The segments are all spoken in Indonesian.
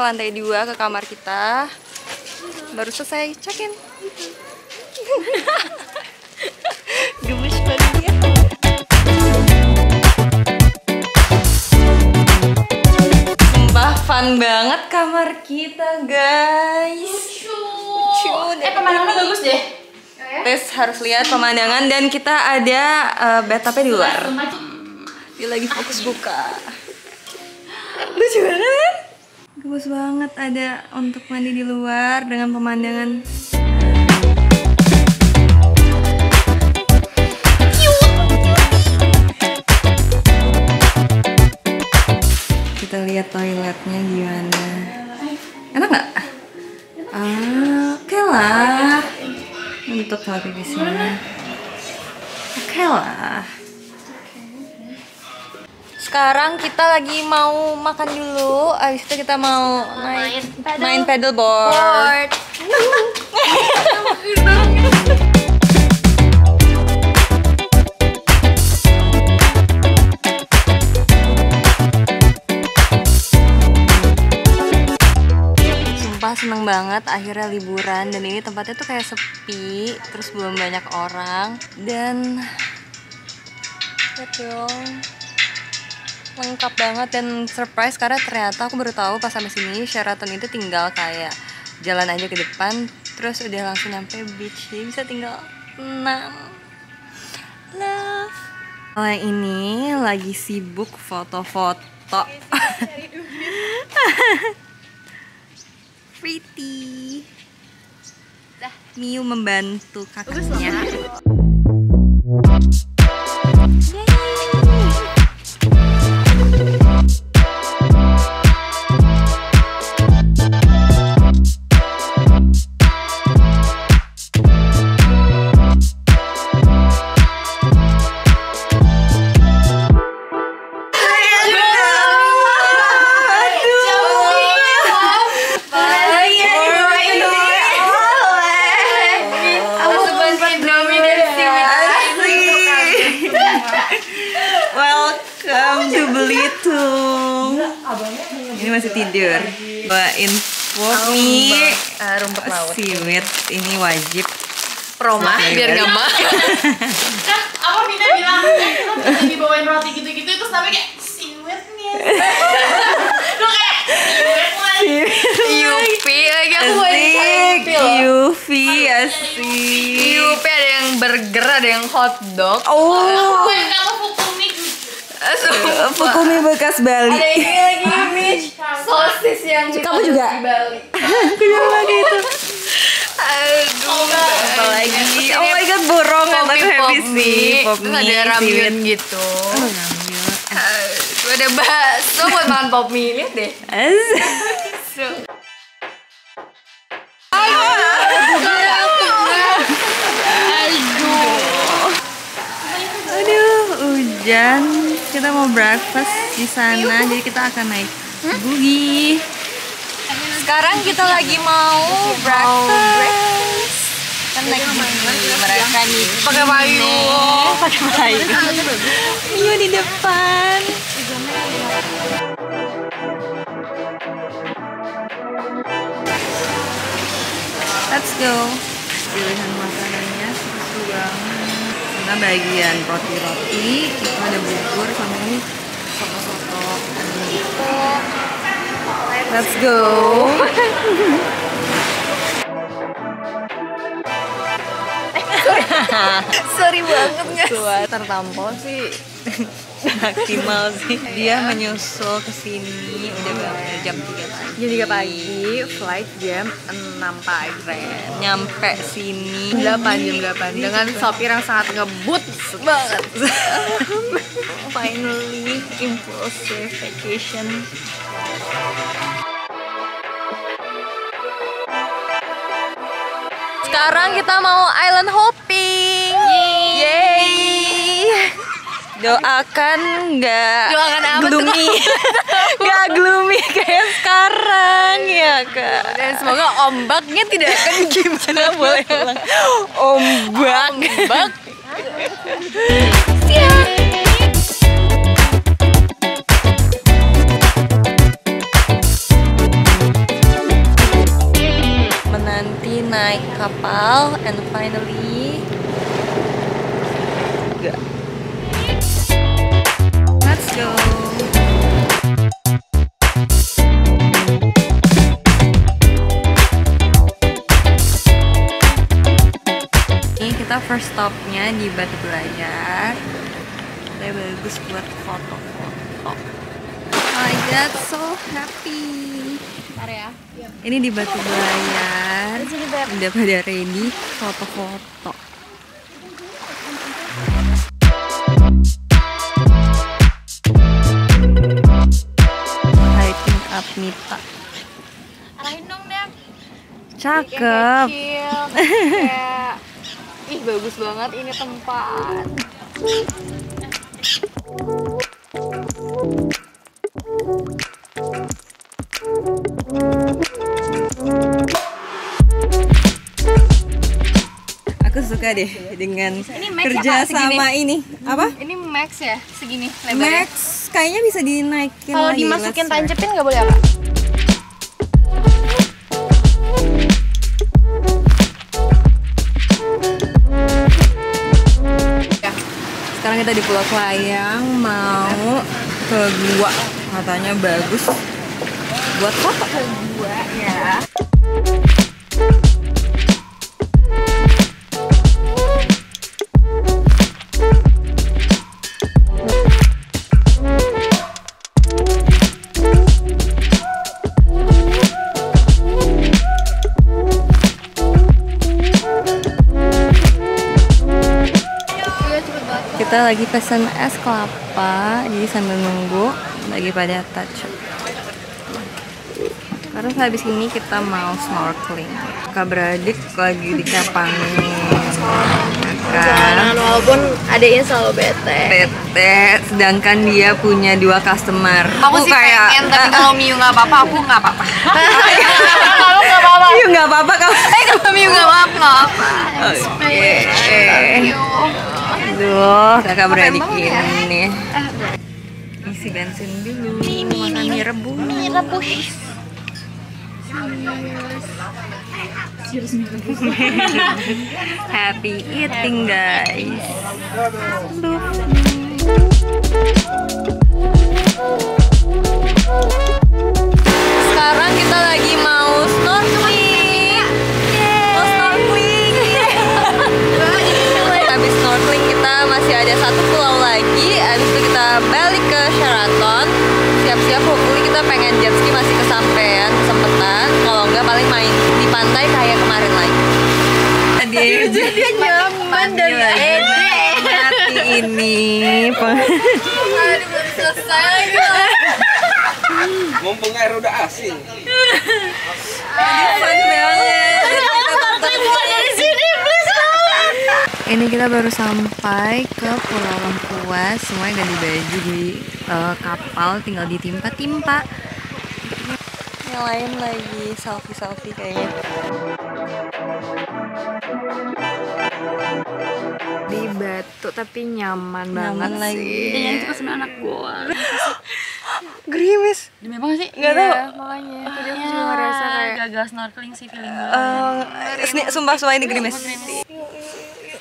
ke lantai dua ke kamar kita. Baru selesai check-in. Gemes banget ya. Sumpah fun banget kamar kita guys. Lucu. Eh pemandangannya bagus deh. Tes harus lihat pemandangan dan kita ada uh, bathtubnya di luar. Dia lagi fokus buka. Lucu banget. Gemes banget ada untuk mandi di luar dengan pemandangan Kita lihat toiletnya gimana. Enak nggak? Ah, oke lah. Untuk mati di sini. Oke lah. Sekarang kita lagi mau makan dulu, abis itu kita mau naik main paddleboard. Sumpah seneng banget akhirnya liburan. Dan ini tempatnya tuh kayak sepi, terus belum banyak orang. Dan lihat lengkap banget dan surprise karena ternyata aku baru tahu pas sampai sini Sheraton itu tinggal kayak jalan aja ke depan terus udah langsung nyampe beach jadi bisa tinggal tenang love. Kalau yang ini lagi sibuk foto-foto. Pretty. Miu membantu kakaknya Bawain Pomi rumput laut. siwit ini wajib. Proma Oke, biar baik. gak mah. kan apa Vina bilang eh lu lagi bawain roti gitu-gitu itu sampai kayak siwetnya lu kayak Yupi lagi aku Asik, Yupi asik. Yupi ada yang burger, ada yang hotdog. Oh, Sumpah. Fukumi bekas Bali. Ada ini lagi Mitch sosis yang Kamu juga? di Bali. Aku juga lagi itu. Aduh, Apa lagi? Oh my god, borong Pomi anak happy sih. terus ada ramyun gitu. Oh. Aduh, ada bakso buat makan pop mie lihat deh. Asik. Aduh, hujan. Kita mau breakfast di sana, jadi kita akan naik buggy. Sekarang kita lagi mau breakfast. Kan naik buggy, mereka nih Pakai payung. pakai payung. Mio di depan. Let's go. Pilihan makanannya seru banget. Karena bagian roti-roti, itu ada bubur sama ini soto-soto. Let's go. Sorry banget nggak? Tertampol sih. Maksimal sih. Dia menyusul ke sini udah berapa jam 3 pagi. Jam 3 pagi, flight jam 6 pagi. Nyampe sini 8 jam 8 dengan sopir yang sangat ngebut banget. finally impulsive vacation. Sekarang kita mau island hopping. doakan nggak doakan apa gloomy. Nggak gloomy kayak sekarang ya kak. Dan semoga ombaknya tidak akan gimana? Boleh ulang. Ombak. Ombak. Siap naik kapal and finally go. Ini kita first stopnya di Batu Belajar. Saya bagus buat foto-foto. Oh my god, so happy. ya. Ini di Batu Belajar. Udah pada ready foto-foto. Cakep. Kecil. Kayak Ih, bagus banget ini tempat. Aku suka deh dengan Max kerja? Segini? sama ini. Apa? Ini max ya, segini lebarnya. Max kayaknya bisa dinaikin Kalau dimasukin tancepin nggak boleh apa? Sekarang kita di Pulau Kelayang mau ke gua. Katanya bagus buat foto. Dua ya. Kita lagi pesen es kelapa, jadi sambil nunggu lagi pada touch. Terus habis ini kita mau snorkeling. Kakak beradik lagi di kapangin. Kan? walaupun adanya selalu bete. PT, sedangkan dia punya dua customer. Aku sih pengen, tapi kalau Miu nggak apa-apa, aku nggak apa-apa. Kalau nggak apa-apa. Iya nggak apa-apa kamu. Eh kalau Miu nggak apa-apa. Oke. Aduh, kakak beradik ini. Isi bensin dulu. Makan mie rebus. Mie rebus. Happy eating guys. Sekarang kita lagi mau snorkeling. Mau snorkeling. Habis snorkeling kita masih ada satu pulau lagi. Habis itu kita balik ke Sheraton. Siap-siap hopefully kita pengen jet ski masih kesampean, kesempatan. Kalau enggak paling main di pantai kayak kemarin lagi. Dia Dia nyaman dan ede. Mati ini. Aduh, belum selesai. Mumpung air udah asin. Ini kita baru sampai ke Pulau Lengkuas. Semuanya ganti baju di eh, kapal, tinggal ditimpa-timpa. Yang lain lagi selfie-selfie kayaknya. Di batu tapi nyaman, Nyaman banget lagi. sih. yang itu pesen anak gua Gerimis. demi apa sih Nggak tahu. Iya, makanya tadi aku juga ngerasa kayak gagal snorkeling sih feeling gue Eh, sumpah sumpah ini gerimis.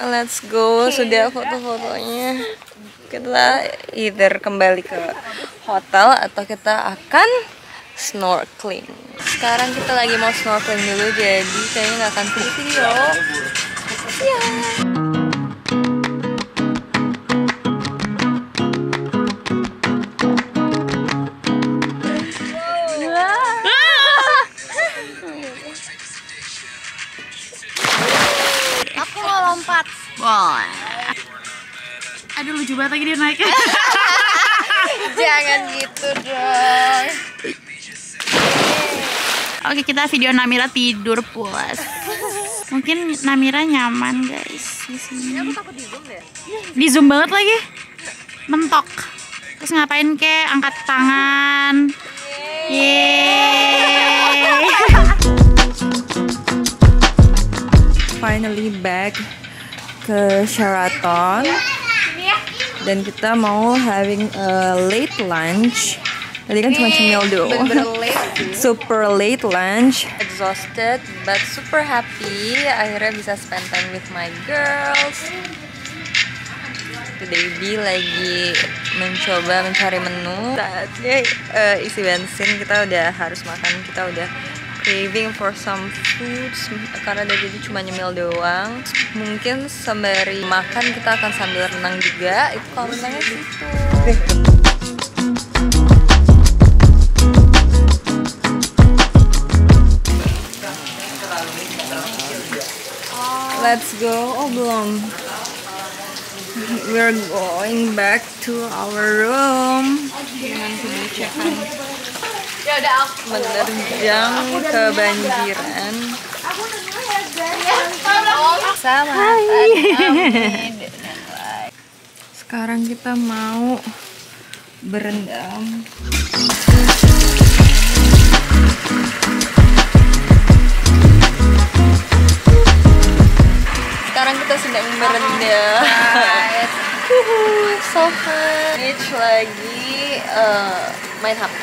Let's go, sudah foto-fotonya. Kita either kembali ke hotel atau kita akan snorkeling. Sekarang kita lagi mau snorkeling dulu, jadi kayaknya nggak akan video. Ya. aku Oke kita video Namira tidur puas. Mungkin Namira nyaman guys di sini. Di zoom banget lagi. Mentok. Terus ngapain kek? Angkat tangan. Yeay. Finally back ke Sheraton. Dan kita mau having a late lunch. Tadi kan cuma cemil doang. Super late lunch. Exhausted but super happy. Akhirnya bisa spend time with my girls. Baby lagi mencoba mencari menu. Saatnya eh, isi bensin. Kita udah harus makan. Kita udah craving for some foods. Karena dari tadi cuma nyemil doang. Mungkin sembari makan kita akan sambil renang juga. Itu kalau renangnya situ Let's go. Oh belum. We're going back to our room. Dengan kebijakan Ya udah aku. menerjang kebanjiran. Sama. Sekarang kita mau berendam. Sedang berendam. Wuhu, so fun. Mitch lagi eh, main HP.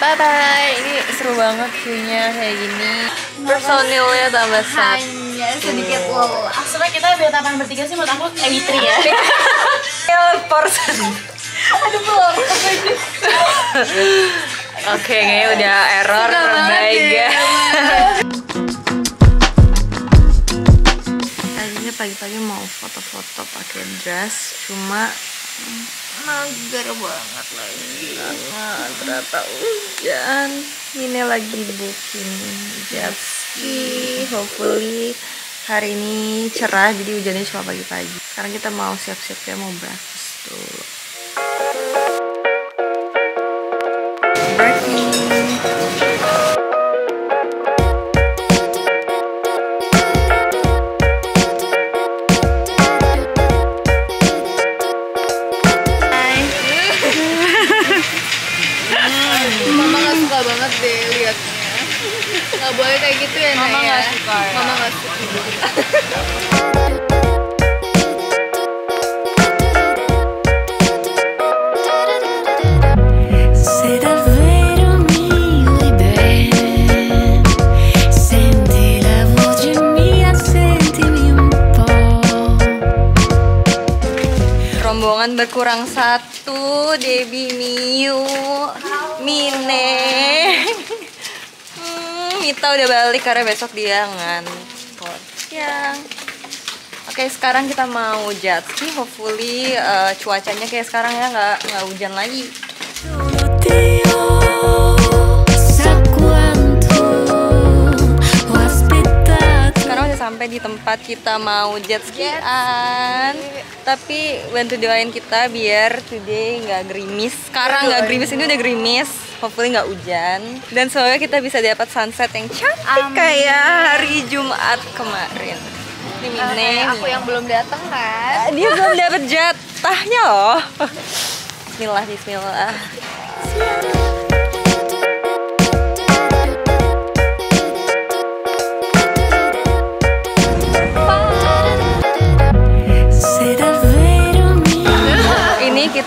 Bye bye. Ini seru banget view-nya kayak gini. Personilnya tambah satu. Hanya sedikit lelah. Sebenernya kita biar tapan bertiga sih menurut aku MB3 ya person. Aduh belum. Oke, kayaknya udah error baik Tadinya pagi-pagi mau foto-foto pakai dress, cuma mager banget lagi. Nah, ternyata hujan. Ini lagi booking jet ski. Hopefully hari ini cerah, jadi hujannya cuma pagi-pagi. Sekarang kita mau siap-siap ya mau breakfast dulu. Breaking. Rombongan berkurang satu, Debbie Miu, Mine. Hmm, Mita udah balik karena besok dia ngantor siang. Oke, sekarang kita mau jet. Hopefully eh, cuacanya kayak sekarang ya nggak nggak hujan lagi. Udah sampai di tempat kita mau jet skian. Tapi bantu doain kita biar today nggak gerimis. Sekarang nggak gerimis ini udah gerimis. Hopefully nggak hujan. Dan semoga kita bisa dapat sunset yang cantik kayak hari Jumat kemarin. Ini Mine, Aku yang belum datang kan. dia belum dapat jatahnya loh. Bismillah, Bismillah.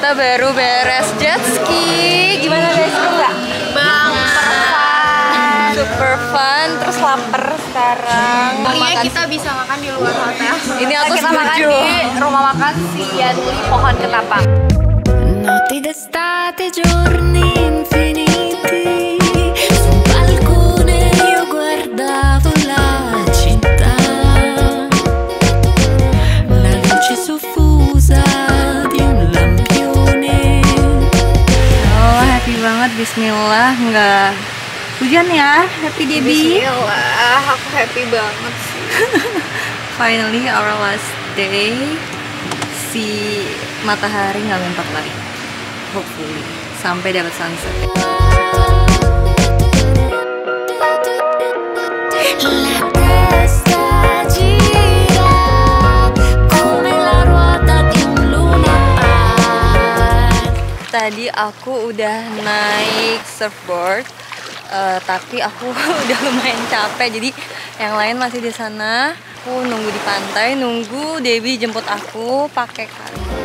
Kita baru beres jet ski. Gimana guys? Seru nggak? Bang, Super fun, terus lapar sekarang. Intinya kita bisa makan di luar hotel. Ini aku kita makan setuju. di rumah makan si Yadli Pohon Ketapang. Notti d'estate, giorni infiniti. Bismillah, nggak hujan ya. Happy Debbie. Bismillah, aku happy banget sih. Finally, our last day. Si matahari nggak mentok lagi. Hopefully, sampai dapat sunset. Tadi aku udah naik surfboard, eh, tapi aku udah lumayan capek. Jadi yang lain masih di sana. Aku nunggu di pantai, nunggu Debbie jemput aku pakai kali.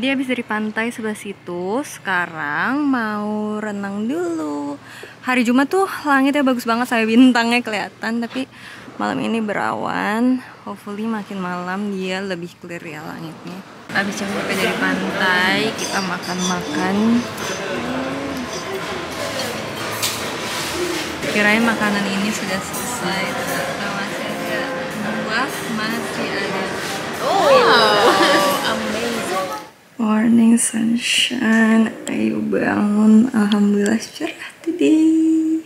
Tadi habis dari pantai sebelah situ, sekarang mau renang dulu. Hari Jumat tuh langitnya bagus banget, saya bintangnya kelihatan, tapi malam ini berawan. Hopefully makin malam dia lebih clear ya langitnya. Habis capek dari pantai, kita makan-makan. Kirain makanan ini sudah selesai, ternyata masih ada buah, masih ada. Morning sunshine, ayo bangun. Alhamdulillah cerah today.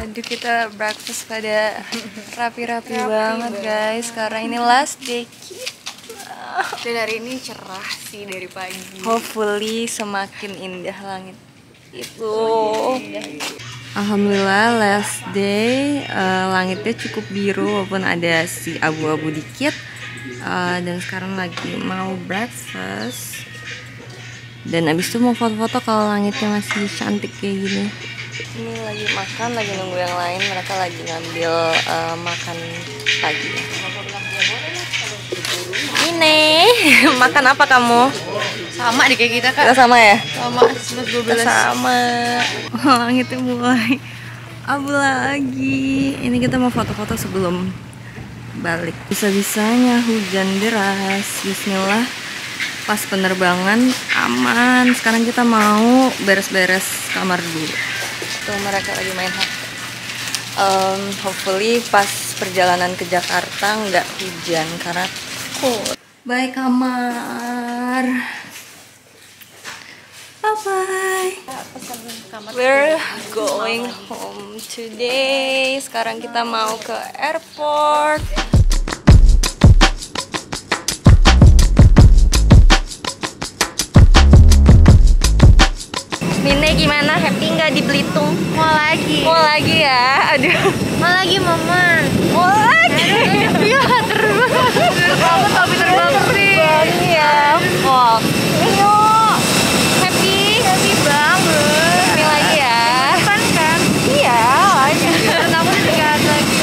Aduh kita breakfast pada rapi-rapi banget guys. Karena ini last day Dan hari ini cerah sih dari pagi. Hopefully semakin indah langit itu. Alhamdulillah last day eh, langitnya cukup biru walaupun ada si abu-abu dikit. Eh, dan sekarang lagi mau breakfast. Dan abis itu mau foto-foto kalau langitnya masih cantik kayak gini. Ini lagi makan, lagi nunggu yang lain. Mereka lagi ngambil eh, makan pagi. Ini makan apa kamu? Sama di kayak kita kak. Kita sama ya? Sama 11 Kita sama. Langitnya mulai abu lagi. Ini kita mau foto-foto sebelum balik. Bisa-bisanya hujan deras. Bismillah. Pas penerbangan aman. Sekarang kita mau beres-beres kamar dulu. Tuh mereka lagi main HP. Um, hopefully pas perjalanan ke Jakarta nggak hujan karena cold. Bye kamar. Bye bye. We're going home today. Sekarang kita mau ke airport. Mine gimana? Happy nggak di Belitung? Mau lagi. Mau lagi ya? Aduh. Mau lagi mama. Mau lagi. Iya terbang. Tapi terbang sih. Iya. Wow. Ayo. Happy. Happy banget. Happy lagi ya. Kan kan. Iya. Dan aku dekat lagi.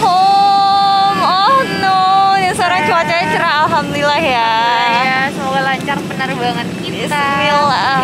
Home. Oh no. Ya sekarang cuacanya cerah. Alhamdulillah ya. Ya semoga lancar penerbangan kita. Bismillah.